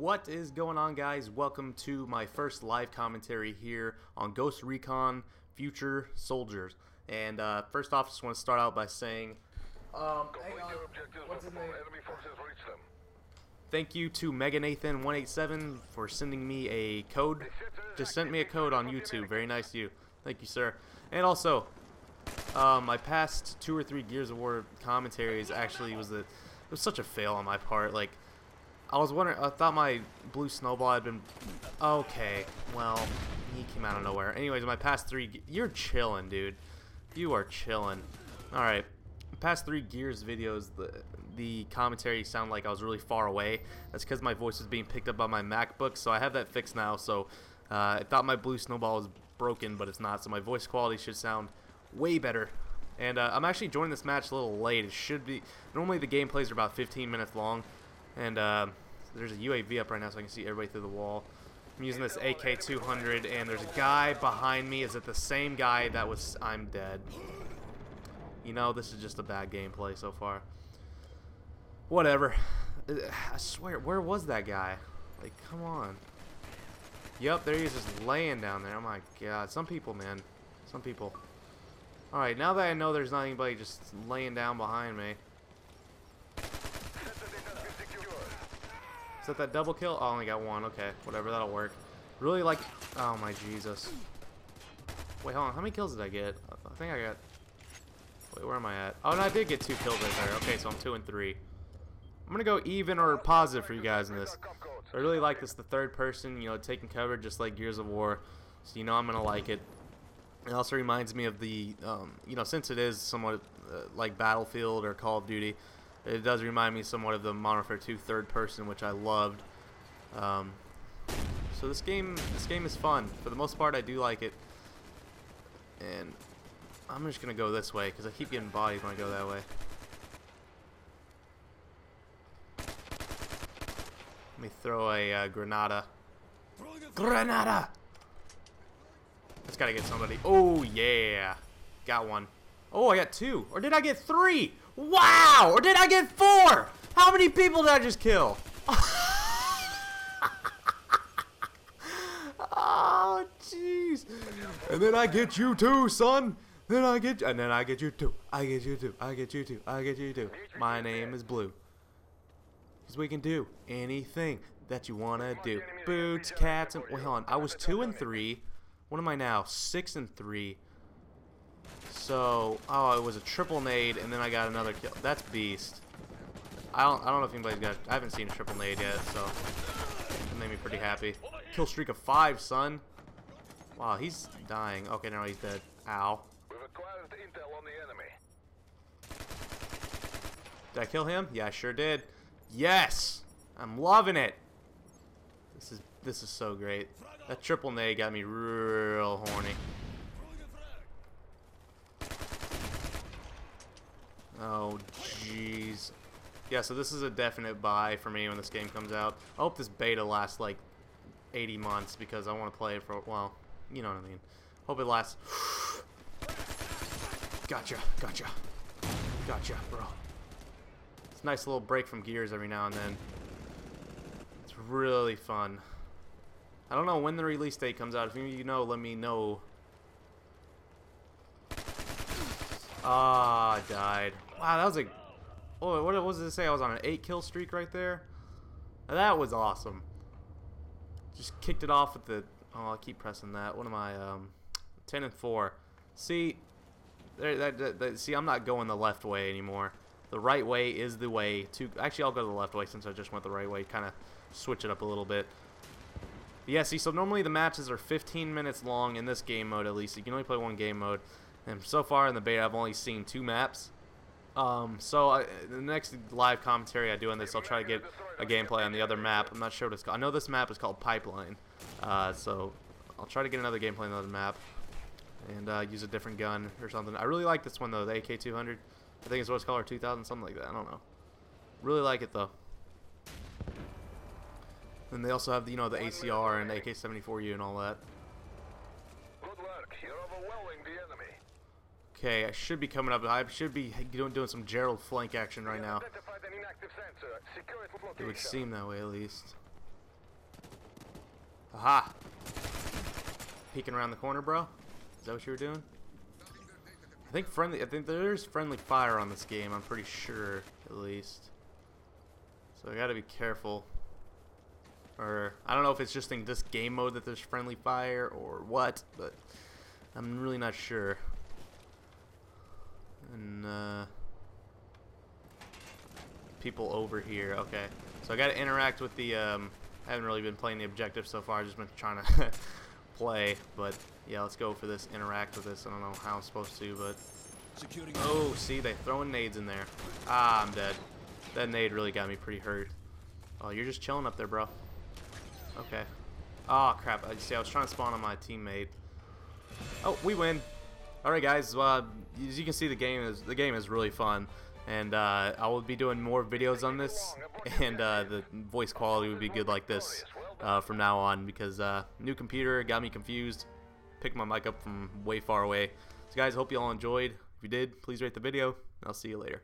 What is going on, guys? Welcome to my first live commentary here on Ghost Recon Future Soldiers. And uh, first off, just want to start out by saying, um, hang on. What's his name? Thank you to MegaNathan187 for sending me a code. Just sent me a code on YouTube. Very nice of you. Thank you, sir. And also, um, my past two or three Gears of War commentaries actually was a, it was such a fail on my part. Like, I was wondering, I thought my blue snowball had been okay. Well, he came out of nowhere. Anyways, my past three, you're chilling, dude. You are chilling. All right, past three Gears videos, the the commentary sounded like I was really far away. That's because my voice was being picked up by my MacBook, so I have that fixed now. So uh, I thought my blue snowball was broken, but it's not. So my voice quality should sound way better. And uh, I'm actually joining this match a little late. It should be normally the gameplays are about 15 minutes long, and uh, there's a UAV up right now, so I can see everybody through the wall. I'm using this AK-200, and there's a guy behind me. Is it the same guy that was? I'm dead. You know, this is just a bad gameplay so far. Whatever. I swear, where was that guy? Like, come on. Yep, there he is just laying down there. Oh my god. Some people, man. Some people. Alright, now that I know there's not anybody just laying down behind me. Is that that double kill? Oh, I only got one. Okay, whatever. That'll work. Really like... Oh my Jesus. Wait, hold on. How many kills did I get? I think I got... Wait, where am I at? Oh, no, I did get two kills right there. Okay, so I'm two and three. I'm gonna go even or positive for you guys in this. I really like this, the third person, you know, taking cover just like Gears of War. So you know I'm gonna like it. It also reminds me of the, um, you know, since it is somewhat uh, like Battlefield or Call of Duty, it does remind me somewhat of the Modern Warfare 2 third person, which I loved. Um, so this game, this game is fun. For the most part, I do like it. And I'm just gonna go this way because I keep getting bodied when I go that way. Let me throw a uh, granada. Granada! Just gotta get somebody. Oh, yeah. Got one. Oh, I got two. Or did I get three? Wow! Or did I get four? How many people did I just kill? oh, jeez. And then I get you too, son. Then I get, you. and then I get you too. I get you too. I get you too. I get you too. My name is Blue. Because we can do anything that you want to do. Boots, cats, and... Wait, hold on. I was 2 and 3. What am I now? 6 and 3. So, oh, it was a triple nade, and then I got another kill. That's beast. I don't, I don't know if anybody's got... I haven't seen a triple nade yet, so... That made me pretty happy. Kill streak of 5, son. Wow, he's dying. Okay, now he's dead. Ow. We've acquired intel on the enemy. Did I kill him? Yeah, I sure did. Yes! I'm loving it. This is this is so great. That triple nade got me real horny. Oh, jeez. Yeah, so this is a definite buy for me when this game comes out. I hope this beta lasts like 80 months because I want to play it for, well, you know what I mean. Hope it lasts. gotcha, gotcha. Gotcha, bro. It's a nice little break from Gears every now and then. It's really fun. I don't know when the release date comes out. If you know, let me know. Ah, died. Wow, that was a... Oh, what was it say? I was on an 8 kill streak right there? That was awesome. Just kicked it off with the... Oh, I'll keep pressing that. What am I? Um, 10 and 4. See, there, that, that, that, see, I'm not going the left way anymore. The right way is the way to... Actually, I'll go the left way since I just went the right way. Kind of switch it up a little bit. Yeah, see, so normally the matches are 15 minutes long in this game mode, at least. You can only play one game mode. And so far in the beta, I've only seen two maps. Um, so I, the next live commentary I do on this, I'll try to get a gameplay on the other map. I'm not sure what it's called. I know this map is called Pipeline. Uh, so I'll try to get another gameplay on the other map. And uh, use a different gun or something. I really like this one, though, the AK-200. I think it's what it's called, or 2000, something like that. I don't know. Really like it, though. And they also have, the, you know, the ACR and AK-74U and all that. Good work. You're overwhelming the enemy. Okay, I should be coming up. I should be doing, doing some Gerald flank action right now. It would seem that way, at least. Aha! Peeking around the corner, bro? Is that what you were doing? I think friendly. I think there's friendly fire on this game. I'm pretty sure, at least. So I gotta be careful. Or I don't know if it's just in this game mode that there's friendly fire or what, but I'm really not sure. And uh, people over here. Okay, so I gotta interact with the. Um, I haven't really been playing the objective so far. I've just been trying to play, but yeah, let's go for this. Interact with this. I don't know how I'm supposed to, but oh, see, they throwing nades in there. Ah, I'm dead. That nade really got me pretty hurt. Oh, you're just chilling up there, bro. Okay. Oh crap! I see. I was trying to spawn on my teammate. Oh, we win. All right, guys. Uh, as you can see, the game is the game is really fun, and uh, I will be doing more videos on this, and uh, the voice quality would be good like this uh, from now on because uh, new computer got me confused. Picked my mic up from way far away. So, guys, hope you all enjoyed. If you did, please rate the video. I'll see you later.